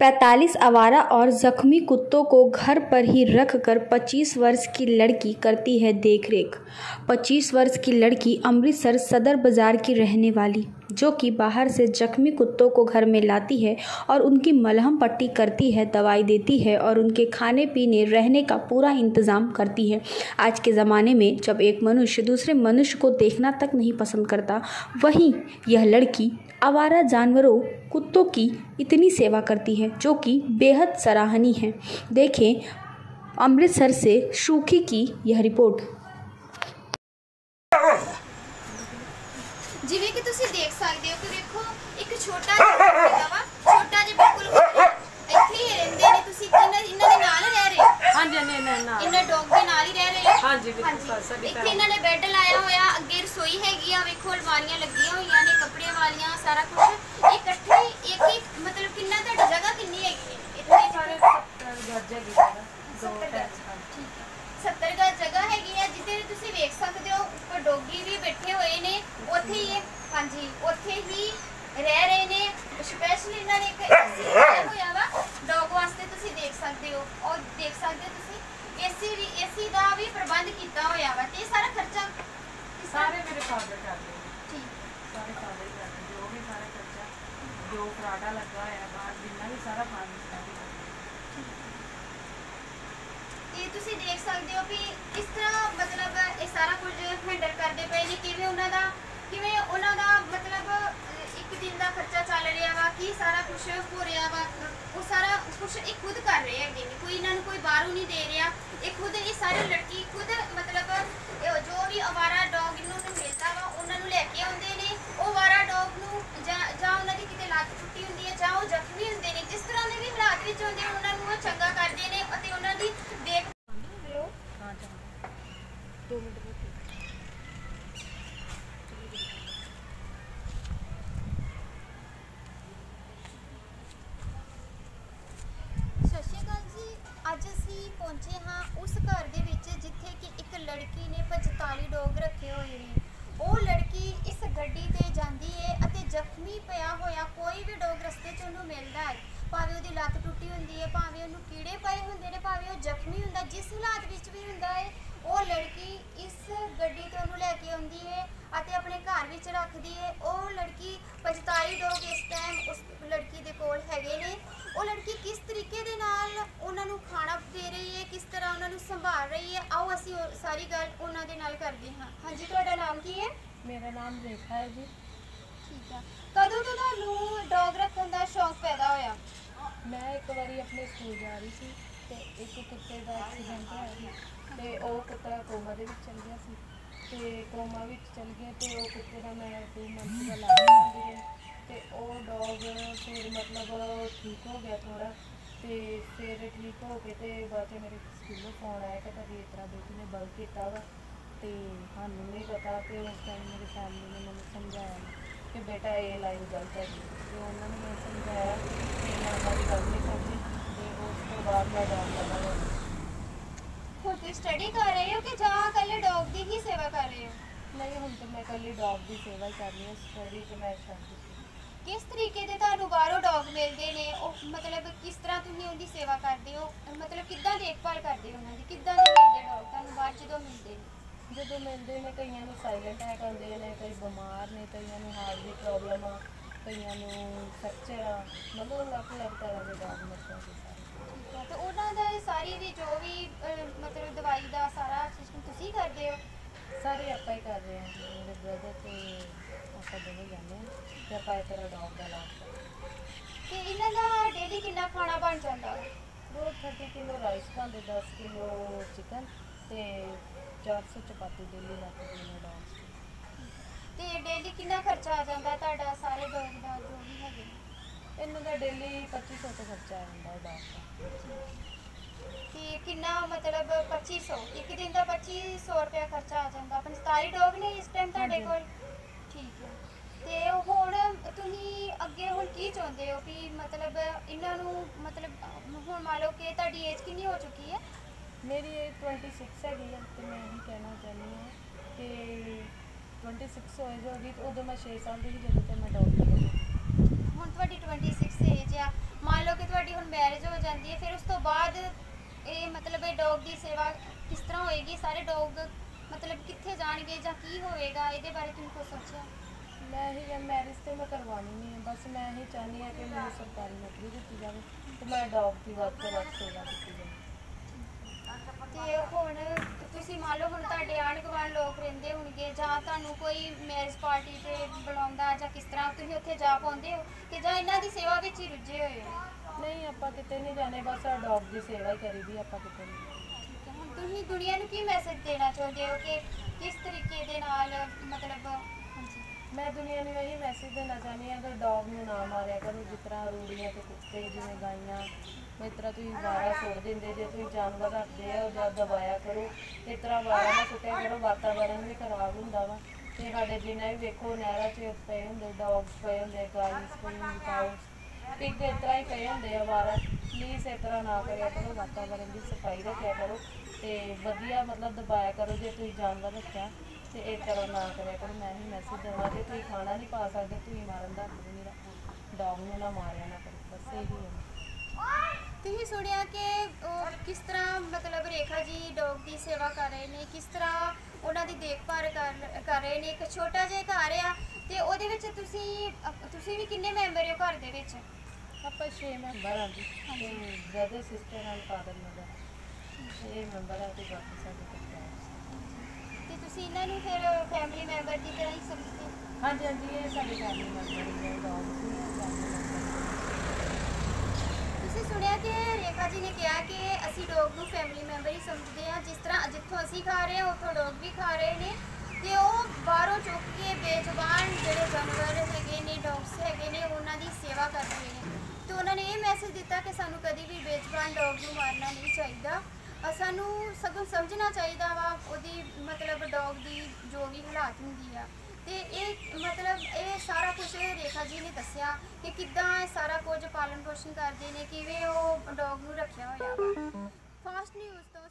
पैंतालीस आवारा और जख्मी कुत्तों को घर पर ही रखकर 25 वर्ष की लड़की करती है देखरेख। 25 वर्ष की लड़की अमृतसर सदर बाज़ार की रहने वाली। जो कि बाहर से जख्मी कुत्तों को घर में लाती है और उनकी मलहम पट्टी करती है, दवाई देती है और उनके खाने पीने, रहने का पूरा इंतज़ाम करती है। आज के ज़माने में जब एक मनुष्य दूसरे मनुष्य को देखना तक नहीं पसंद करता, वहीं यह लड़की आवारा जानवरों, कुत्तों की इतनी सेवा करती है, जो कि बेहद सराहनीय है। देखें, अमृतसर से शूखी की यह रिपोर्ट। ਹਾਂਜੀ ਬਿਲਕੁਲ ਸਾਡੀ ਇੱਥੇ ਇਹਨਾਂ ਨੇ ਬੈੱਡ ਲਾਇਆ ਹੋਇਆ ਅੱਗੇ ਰਸੋਈ ਹੈਗੀ ਆ ਵੇਖੋ ਅਲਮਾਰੀਆਂ ਲੱਗੀਆਂ ਹੋਈਆਂ ਨੇ ਕੱਪੜਿਆਂ ਵਾਲੀਆਂ ਸਾਰਾ ਕੁਝ ਇਕੱਠੇ ਹੀ ਇੱਕ ਇੱਕ ਮਤਲਬ ਕਿੰਨਾ ਤੁਹਾਡੀ ਜਗ੍ਹਾ ਕਿੰਨੀ ਹੈਗੀ ਹੈ? ਇੱਥੇ ਸਾਰੇ 70 ਗੱਜ ਹੈਗੀ ਸਾਰਾ। ਦੋ ਟੈਚ ਠੀਕ ਹੈ। 70 ਗਜ ਜਗ੍ਹਾ ਹੈਗੀ ਹੈ ਜਿੱਥੇ ਤੁਸੀਂ ਵੇਖ ਸਕਦੇ ਹੋ ਉੱਪਰ ਡੋਗੀ ਵੀ ਬੈਠੇ ਹੋਏ ਨੇ ਉੱਥੇ ਹੀ ਹਾਂਜੀ ਉੱਥੇ ਹੀ ਰਹਿ ਰਹੇ ਨੇ। ਸਪੈਸ਼ਲੀ ਇਹਨਾਂ ਨੇ ਇੱਕ ਹੋਇਆ ਵਾ ਡੌਗ ਵਾਸਤੇ ਤੁਸੀਂ ਦੇਖ ਸਕਦੇ ਹੋ। ਔਰ ਦੇਖ ਸਕਦੇ ਹੋ ਏਸੀ ਵੀ ਏਸੀ ਦਾ ਵੀ ਪ੍ਰਬੰਧ ਕੀਤਾ ਹੋਇਆ ਵਾ ਤੇ ਇਹ ਸਾਰਾ ਖਰਚਾ ਕਿਸ ਤਰ੍ਹਾਂ- ਸਾਰੇ ਮੇਰੇ ਫਾਦਰ ਕਰਦੇ ਨੇ ਠੀਕ। ਸਾਰੇ ਫਾਦਰ ਕਰਦੇ ਜੋ ਵੀ ਸਾਰਾ ਖਰਚਾ ਜੋ ਫਰਾਡਾ ਲੱਗਾ ਹੋਇਆ ਬਾਹਰ ਜਿੰਨਾ ਵੀ ਸਾਰਾ ਫਾਦਰ ਕਰਦੇ ਤੇ ਤੁਸੀਂ ਦੇਖ ਸਕਦੇ ਹੋ ਵੀ ਕਿਸ ਤਰ੍ਹਾਂ ਮਤਲਬ ਇਹ ਸਾਰਾ ਕੁਝ ਹੈਂਡਲ ਕਰਦੇ ਪਏ ਨੇ ਕਿਵੇਂ ਉਹਨਾਂ ਦਾ ਕਿਵੇਂ ਉਹਨਾਂ ਦਾ ਮਤਲਬ ਅਹ, ਦਿਨ ਦਾ ਖਰਚਾ ਚੱਲ ਰਿਹਾ ਵਾ ਕੀ ਸਾਰਾ ਕੁਝ ਹੋ ਰਿਹਾ ਵਾ ਉਹ ਸਾਰਾ ਕੁਝ ਇਹ ਖੁਦ ਕਰ ਰਹੇ ਹੈਗੇ ਨੇ ਕੋਈ ਇਹਨਾਂ ਨੂੰ ਕੋਈ ਬਾਹਰੋਂ ਨਹੀਂ ਦੇ ਰਿਹਾ ਇਹ ਖੁਦ ਇਹ ਸਾਰੇ ਲੜਕੀ ਖੁਦ ਮਤਲਬ ਜੋ ਵੀ ਅਵਾਰਾ ਡੌਗ ਨੂੰ ਨੂੰ ਮਿਲਦਾ ਵਾ ਉਹਨਾਂ ਨੂੰ ਲੈ ਕੇ ਆਉਂਦੇ ਨੇ ਉਹ ਅਵਾਰਾ ਡੌਗ ਨੂੰ ਜਾਂ ਜਾਂ ਉਹਨਾਂ ਦੀ ਕਿਤੇ ਲੱਤ ਟੁੱਟੀ ਹੁੰਦੀ ਹੈ ਜਾਂ ਉਹ ਜ਼ਖਮੀ ਹੁੰਦੇ ਨੇ ਜਿਸ ਤਰ੍ਹਾਂ ਦੇ ਵੀ ਹਾਲਾਤ ਵਿੱਚ ਹੁੰਦੇ ਨੇ ਉਹਨਾਂ ਨੂੰ ਉਹ ਚੰਗਾ ਕਰਦੇ ਨੇ ਅਤੇ ਉਹਨਾਂ ਦੀ ਦੇਖ ਹੈਲੋ ਹਾਂ ਚਾਹੁੰਦਾ 2 ਮਿੰਟ ਰੁਕੋ ਸਤਿ ਸ਼੍ਰੀ ਅਕਾਲ ਜੀ ਅੱਜ ਅਸੀਂ ਪਹੁੰਚੇ ਹਾਂ ਉਸ ਘਰ ਦੇ ਵਿੱਚ ਜਿੱਥੇ ਕਿ ਇੱਕ ਲੜਕੀ ਨੇ 45 ਡੋਗ ਰੱਖੇ ਹੋਏ ਨੇ। ਉਹ ਲੜਕੀ ਇਸ ਗੱਡੀ ਤੇ ਜਾਂਦੀ ਹੈ ਅਤੇ ਜ਼ਖਮੀ ਪਿਆ ਹੋਇਆ ਕੋਈ ਵੀ ਡੋਗ ਰਸਤੇ 'ਚ ਉਹਨੂੰ ਮਿਲਦਾ ਹੈ ਭਾਵੇਂ ਉਹਦੀ ਲੱਤ ਟੁੱਟੀ ਹੁੰਦੀ ਹੈ ਭਾਵੇਂ ਉਹਨੂੰ ਕੀੜੇ ਪਏ ਹੁੰਦੇ ਨੇ, ਭਾਵੇਂ ਉਹ ਜ਼ਖਮੀ ਹੁੰਦਾ, ਜਿਸ ਹਾਲਾਤ ਵਿੱਚ ਵੀ ਹੁੰਦਾ ਹੈ ਉਹ ਲੜਕੀ ਇਸ ਗੱਡੀ ਤੋਂ ਉਹਨੂੰ ਲੈ ਕੇ ਆਉਂਦੀ ਹੈ ਅਤੇ ਆਪਣੇ ਘਰ ਵਿੱਚ ਰੱਖਦੀ ਹੈ ਉਹ ਲੜਕੀ 45 ਡੋਗ ਇਸ ਟਾਈਮ ਉਸ ਲੜਕੀ ਦੇ ਕੋਲ ਹੈਗੇ ਨੇ। ਉਹ ਲੜਕੀ ਕਿਸ ਤਰੀਕੇ ਦੇ ਨਾਲ ਉਹਨਾਂ ਨੂੰ ਖਾਣਾ ਦੇ ਰਹੀ ਹੈ ਕਿਸ ਤਰ੍ਹਾਂ ਉਹਨਾਂ ਨੂੰ ਸੰਭਾਲ ਰਹੀ ਹੈ ਆਓ ਅਸੀਂ ਉਹ ਸਾਰੀ ਗੱਲ ਉਹਨਾਂ ਦੇ ਨਾਲ ਕਰਦੇ ਹਾਂ। ਹਾਂਜੀ ਤੁਹਾਡਾ ਨਾਮ ਕੀ ਹੈ? ਮੇਰਾ ਨਾਮ ਰੇਖਾ ਹੈ ਜੀ। ਠੀਕ ਆ। ਕਦੋਂ ਤੋਂ ਤੁਹਾਨੂੰ ਡੌਗ ਰੱਖਣ ਦਾ ਸ਼ੌਂਕ ਪੈਦਾ ਹੋਇਆ? ਮੈਂ ਇੱਕ ਵਾਰੀ ਆਪਣੇ ਸਕੂਲ ਜਾ ਰਹੀ ਸੀ ਤੇ ਇੱਕ ਕੁੱਤੇ ਦਾ ਐਕਸੀਡੈਂਟ ਹੋਇਆ ਸੀ ਤੇ ਉਹ ਕੁੱਤਾ ਕੋਮਾ ਦੇ ਵਿੱਚ ਚਲ ਗਿਆ ਸੀ ਤੇ ਕੋਮਾ ਵਿੱਚ ਚਲ ਗਿਆ ਤੇ ਉਹ ਕੁੱਤੇ ਦਾ ਮੈਂ 2 ਮੰਥ ਦਾ ਇਲਾਜ ਡੌਗ ਫਿਰ ਮਤਲਬ ਠੀਕ ਹੋ ਗਿਆ ਥੋੜਾ ਤੇ ਫਿਰ ਠੀਕ ਹੋ ਕੇ ਤੇ ਬਾਅਦ 'ਚ ਮੇਰੇ ਸਕੂਲੋਂ ਫੋਨ ਆਇਆ ਕਿ ਤੁਹਾਡੀ ਇਸ ਤਰ੍ਹਾਂ ਬੇਟੀ ਨੇ ਬਲ ਕੀਤਾ ਵਾ ਤੇ ਸਾਨੂੰ ਨਹੀਂ ਪਤਾ ਤੇ ਉਸ ਟਾਈਮ ਮੇਰੀ ਫੈਮਿਲੀ ਨੇ ਮੈਨੂੰ ਸਮਝਾਇਆ ਕਿ ਬੇਟਾ ਇਹ ਲਾਈਨ ਗਲਤ ਹੈ ਤੇ ਉਹਨਾਂ ਨੇ ਮੈਨੂੰ ਸਮਝਾਇਆ ਕਿ ਮੈਂ ਉਹਨਾਂ ਦੀ ਗੱਲ ਨਹੀਂ ਕਰਦੀ ਤੇ ਉਸ ਤੋਂ ਬਾਅਦ ਮੈਂ ਡੌਗ ਲੱਗਾ ਹੁਣ ਤੁਸੀਂ ਸਟੱਡੀ ਕਰ ਰਹੇ ਹੋ ਕਿ ਜਾਂ ਇਕੱਲੇ ਡੌਗ ਦੀ ਹੀ ਸੇਵਾ ਕਰ ਰਹੇ ਹੋ? ਨਹੀਂ ਹੁਣ ਤੇ ਮੈਂ ਇਕੱਲੀ ਡੌਗ ਦੀ ਸੇਵਾ ਹੀ ਕਰ ਰਹੀ ਹਾਂ ਸਟੱਡੀ ਤੇ ਮੈਂ ਛੱਡ ਦਿੱਤੀ। ਕਿਸ ਤਰੀਕੇ ਦੇ ਤੁਹਾਨੂੰ ਬਾਹਰੋਂ ਡੌਗ ਮਿਲਦੇ ਨੇ? ਉਹ ਮਤਲਬ ਕਿਸ ਤਰ੍ਹਾਂ ਤੁਸੀਂ ਉਹਦੀ ਸੇਵਾ ਕਰਦੇ ਹੋ? ਮਤਲਬ ਕਿੱਦਾਂ ਦੇਖਭਾਲ ਕਰਦੇ ਹੋ ਉਹਨਾਂ ਦੀ? ਕਿੱਦਾਂ ਦੇ ਮਿਲਦੇ ਡੌਗ ਤੁਹਾਨੂੰ ਬਾਹਰ ਜਦੋਂ ਮਿਲਦੇ ਨੇ? ਜਦੋਂ ਮਿਲਦੇ ਨੇ ਕਈਆਂ ਨੂੰ ਸਾਇਲੈਂਟ ਅਟੈਕ ਆਉਂਦੇ ਨੇ ਕਈ ਬਿਮਾਰ ਨੇ ਕਈਆਂ ਨੂੰ ਹਾਰਟ ਦੀ ਪ੍ਰੋਬਲਮ ਆ ਕਈਆਂ ਨੂੰ ਫ੍ਰੈਕਚਰ ਆ। ਮਤਲਬ ਅਲੱਗ ਅਲੱਗ ਤਰ੍ਹਾਂ ਦੇ ਨੇ। ਸਾਰੇ ਠੀਕ ਹੈ ਤੇ ਉਹਨਾਂ ਦਾ ਇਹ ਸਾਰੀ ਦੀ ਜੋ ਵੀ ਅਹ, ਮਤਲਬ ਦਵਾਈ ਦਾ ਸਾਰਾ ਸਿਸਟਮ ਤੁਸੀਂ ਕਰਦੇ ਹੋ? ਸਾਰੇ ਆਪਾਂ ਹੀ ਕਰ ਰਹੇ ਹਾਂ ਜੀ, ਮੇਰੇ ਬ੍ਰਦਰ ਤੇ ਆਪਾਂ ਦੋਵੇਂ ਜਾਂਦੇ ਹਾਂ ਤੇ ਆਪਾਂ ਇਹ ਤਰ੍ਹਾਂ ਡੌਗ ਦਾ ਹਾਂ ਤੇ। ਇਹਨਾਂ ਦਾ ਡੇਲੀ ਕਿੰਨਾ ਖਾਣਾ ਬਣ ਜਾਂਦਾ? ਹੈ ਉਹ 30 ਕਿਲੋ ਰਾਈਸ ਖਾਂਦੇ 10 ਕਿਲੋ ਚਿਕਨ ਤੇ 400 ਚਪਾਤੀ ਡੇਲੀ ਲੱਗ ਕਿਲੋ ਡੌਗ ਤੇ। ਡੇਲੀ ਕਿੰਨਾ ਖਰਚਾ ਆ ਜਾਂਦਾ ਤੁਹਾਡਾ ਸਾਰੇ ਡੌਗ ਦਾ ਜੋ ਵੀ ਹੈਗੇ? ਨੇ? ਇਹਨਾਂ ਦਾ ਡੇਲੀ 2500 ਤੋਂ ਖਰਚਾ ਆ ਜਾਂਦਾ ਹੈ ਡੌਗ ਦਾ। ਤੇ ਕਿੰਨਾ ਮਤਲਬ 2500 ਇੱਕ ਦਿਨ ਦਾ 2500 ਰੁਪਇਆ ਖਰਚਾ ਆ ਜਾਂਦਾ। 45 ਡੌਗ ਨੇ ਇਸ ਟਾਈਮ ਤੁਹਾਡੇ ਹਾਂਜੀ। ਕੋਲ? ਹੈ ਤੇ ਹੁਣ ਤੁਸੀਂ ਅੱਗੇ ਹੁਣ ਕੀ ਚਾਹੁੰਦੇ ਹੋ ਵੀ ਮਤਲਬ ਇਹਨਾਂ ਨੂੰ ਮਤਲਬ ਹੁਣ ਮੰਨ ਲਓ ਕਿ ਤੁਹਾਡੀ ਏਜ ਕਿੰਨੀ ਹੋ ਚੁੱਕੀ ਹੈ? ਮੇਰੀ ਏਜ 26 ਹੈਗੀ ਆ ਤੇ ਮੈਂ ਇਹੀ ਕਹਿਣਾ ਚਾਹੁੰਦੀ ਹਾਂ ਕਿ 26 ਹੋਏ ਜੋ ਵੀ ਉਦੋਂ ਮੈਂ 6 ਸਾਲ ਦੀ ਸੀ ਜਦੋਂ ਤੇ ਮੈਂ ਡੌਗ ਹੁਣ ਤੁਹਾਡੀ 26 ਏਜ ਆ। ਮੰਨ ਲਓ ਕਿ ਤੁਹਾਡੀ ਹੁਣ ਮੈਰਿਜ ਹੋ ਜਾਂਦੀ ਹੈ ਫਿਰ ਉਸ ਤੋਂ ਬਾਅਦ ਇਹ ਮਤਲਬ ਇਹ ਡੌਗ ਦੀ ਸੇਵਾ ਕਿਸ ਤਰ੍ਹਾਂ ਹੋਏਗੀ? ਸਾਰੇ ਡੌਗ ਮਤਲਬ ਕਿੱਥੇ ਜਾਣਗੇ ਜਾਂ ਕੀ ਹੋਏਗਾ? ਇਹਦੇ ਬਾਰੇ ਤੁਸੀਂ ਕੁਝ ਸੋਚਿਆ? ਮੈਂ ਹੀ ਮੈਰਿਜ ਤੇ ਮੈਂ ਕਰਵਾਉਣੀ ਨਹੀਂ ਹੈ ਬਸ ਮੈਂ ਇਹ ਚਾਹੁੰਦੀ ਹਾਂ ਕਿ ਮੈਨੂੰ ਸਰਕਾਰੀ ਨੌਕਰੀ ਦਿੱਤੀ ਜਾਵੇ ਤੇ ਮੈਂ ਡੌਗ ਦੀ ਵੱਧ ਤੋਂ ਵੱਧ ਸੇਵਾ ਕੀਤੀ ਜਾਵੇ। ਤੇ ਹੁਣ ਤੁਸੀਂ ਮੰਨ ਲਓ ਹੁਣ ਤੁਹਾਡੇ ਆਂਢ ਗੁਆਂਢ ਲੋਕ ਰਹਿੰਦੇ ਹੋਣਗੇ ਜਾਂ ਤੁਹਾਨੂੰ ਕੋਈ ਮੈਰਿਜ ਪਾਰਟੀ ਤੇ ਬੁਲਾਉਂਦਾ ਜਾਂ ਕਿਸ ਤਰ੍ਹਾਂ ਤੁਸੀਂ ਉੱਥੇ ਜਾ ਪਾਉਂਦੇ ਹੋ ਕਿ ਜਾਂ ਇਹਨਾਂ ਦੀ ਸੇਵਾ ਵਿੱਚ ਹੀ ਰੁੱਝੇ ਹੋਏ ਹੋ? ਨਹੀਂ ਆਪਾਂ ਕਿਤੇ ਨਹੀਂ ਜਾਣੇ ਬਸ ਆ ਡੌਗ ਦੀ ਸੇਵਾ ਹੀ ਕਰੀਦੀ ਆਪਾਂ ਕਿਤੇ ਨਹੀਂ। ਠੀਕ ਹੈ, ਹੁਣ ਤੁਸੀਂ ਦੁਨੀਆ ਨੂੰ ਕੀ ਮੈਸੇਜ ਦੇਣਾ ਚਾਹੁੰਦੇ ਹੋ ਕਿ ਕਿਸ ਤਰੀਕੇ ਦੇ ਨਾਲ ਮਤਲਬ ਮੈਂ ਦੁਨੀਆ ਨੂੰ ਇਹੀ ਮੈਸੇਜ ਦੇਣਾ ਚਾਹੁੰਦੀ ਹਾਂ ਕਿ ਡੌਗ ਨੂੰ ਨਾ ਮਾਰਿਆ ਕਰੋ, ਜਿਸ ਤਰ੍ਹਾਂ ਰੂੜੀਆਂ ਤੇ ਕੁੱਤੇ ਜਿਵੇਂ ਗਾਈਆਂ ਇਸ ਤਰ੍ਹਾਂ ਤੁਸੀਂ ਵਾਰਾ ਸੁੱਟ ਦਿੰਦੇ, ਜੇ ਤੁਸੀਂ ਜਾਨਵਰ ਰੱਖਦੇ ਆ, ਉਹਦਾ ਦਬਾਇਆ ਕਰੋ। ਇਸ ਤਰ੍ਹਾਂ ਵਾਰਾ ਨਾ ਸੁੱਟਿਆ ਕਰੋ, ਵਾਤਾਵਰਨ ਵੀ ਖਰਾਬ ਹੁੰਦਾ ਵਾ। ਤੇ ਸਾਡੇ ਜਿੰਨਾ ਵੀ ਵੇਖੋ, ਨਹਿਰਾਂ 'ਚ ਪਏ ਹੁੰਦੇ ਡੌਗਸ ਪਏ ਹੁੰਦੇ ਗਾਈਸ ਪਏ ਹੁੰਦੇ ਕਾਊਸ ਪਿੱਗ ਇਸ ਤਰ੍ਹਾਂ ਹੀ ਪਏ ਹੁੰਦੇ ਆ ਵਾਰਾ। ਪਲੀਜ਼ ਇਸ ਤਰ੍ਹਾਂ ਨਾ ਕਰਿਆ ਕਰੋ, ਵਾਤਾਵਰਨ ਦੀ ਸਫ਼ਾਈ ਰੱਖਿਆ ਕਰੋ ਤੇ ਵਧੀਆ ਮਤਲਬ ਦਬਾਇਆ ਕਰੋ, ਜੇ ਤੁਸੀਂ ਜਾਨਵਰ ਰੱਖਿਆ। ਤੇ ਇਹ ਤਰ੍ਹਾਂ ਨਾ ਕਰਿਆ ਕਰੋ ਮੈਂ ਹੀ ਮੈਸੇਜ ਦੇਵਾਂ ਜੇ ਤੁਸੀਂ ਖਾਣਾ ਨਹੀਂ ਪਾ ਸਕਦੇ ਤੁਸੀਂ ਮਾਰਨ ਦਾ ਹੱਕ ਨਹੀਂ ਰੱਖੋ ਡੌਗ ਨੂੰ ਨਾ ਮਾਰਿਆ ਨਾ ਕਰੋ ਬਸ ਇਹੀ ਹੈ ਤੁਸੀਂ ਸੁਣਿਆ ਕਿ ਉਹ ਕਿਸ ਤਰ੍ਹਾਂ ਮਤਲਬ ਰੇਖਾ ਜੀ ਡੌਗ ਦੀ ਸੇਵਾ ਕਰ ਰਹੇ ਨੇ ਕਿਸ ਤਰ੍ਹਾਂ ਉਹਨਾਂ ਦੀ ਦੇਖਭਾਲ ਕਰ ਕਰ ਰਹੇ ਨੇ? ਇੱਕ ਛੋਟਾ ਜਿਹਾ ਘਰ ਆ ਤੇ ਉਹਦੇ ਵਿੱਚ ਤੁਸੀਂ ਅਪ- ਤੁਸੀਂ ਵੀ ਕਿੰਨੇ ਮੈਂਬਰ ਹੋ ਘਰ ਦੇ ਵਿੱਚ? ਆਪਾਂ 6 ਮੈਂਬਰ ਹਾਂ ਜੀ। ਬ੍ਰਦਰ ਸਿਸਟਰ ਨਾਲ ਫਾਦਰ ਮਦਰ ਇਹ ਮੈਂਬਰ ਆ ਤੇ ਬਾਕੀ ਸਾਡੇ ਤੇ ਤੁਸੀਂ ਇਹਨਾਂ ਨੂੰ ਫਿਰ ਫੈਮਿਲੀ ਮੈਂਬਰ ਦੀ ਤਰ੍ਹਾਂ ਹੀ ਸਮਝਦੇ ਹੋ? ਹਾਂਜੀ ਹਾਂਜੀ ਇਹ ਸਾਡੇ ਫੈਮਿਲੀ ਮੈਂਬਰ ਹੀ ਹੈ ਡੌਗ ਤੁਸੀਂ ਸੁਣਿਆ ਕਿ ਰੇਖਾ ਜੀ ਨੇ ਕਿਹਾ ਕਿ ਅਸੀਂ ਡੌਗ ਨੂੰ ਫੈਮਿਲੀ ਮੈਂਬਰ ਹੀ ਸਮਝਦੇ ਹਾਂ ਜਿਸ ਤਰ੍ਹਾਂ ਜਿੱਥੋਂ ਅਸੀਂ ਖਾ ਰਹੇ ਹਾਂ ਉੱਥੋਂ ਡੌਗ ਵੀ ਖਾ ਰਹੇ ਨੇ ਤੇ ਉਹ ਬਾਹਰੋਂ ਚੁੱਕ ਕੇ ਬੇਜ਼ੁਬਾਨ ਜਿਹੜੇ ਜਾਨਵਰ ਹੈਗੇ ਨੇ ਡੌਗਸ ਹੈਗੇ ਨੇ ਉਹਨਾਂ ਦੀ ਸੇਵਾ ਕਰਦੇ ਨੇ। ਤੇ ਉਹਨਾਂ ਨੇ ਇਹ ਮੈਸੇਜ ਦਿੱਤਾ ਕਿ ਸਾਨੂੰ ਕਦੀ ਵੀ ਬੇਜ਼ੁਬਾਨ ਡੌਗ ਨੂੰ ਮਾਰਨਾ ਨਹੀਂ ਚਾਹੀਦਾ। ਅ ਸਾਨੂੰ ਸਗੋਂ ਸਮਝਣਾ ਚਾਹੀਦਾ ਵਾ ਉਹਦੀ ਜੋ ਵੀ ਹਾਲਾਤ ਹੁੰਦੀ ਆ। ਤੇ ਇਹ ਮਤਲਬ ਇਹ ਸਾਰਾ ਕੁਝ ਰੇਖਾ ਜੀ ਨੇ ਦੱਸਿਆ ਕਿ ਕਿੱਦਾਂ ਇਹ ਸਾਰਾ ਕੁਝ ਪਾਲਣ ਪੋਸ਼ਣ ਕਰਦੇ ਨੇ, ਕਿਵੇਂ ਉਹ ਡੌਗ ਨੂੰ ਰੱਖਿਆ ਹੋਇਆ ਵਾ। ਫਾਸਟ ਨਿਊਜ਼ ਤੋਂ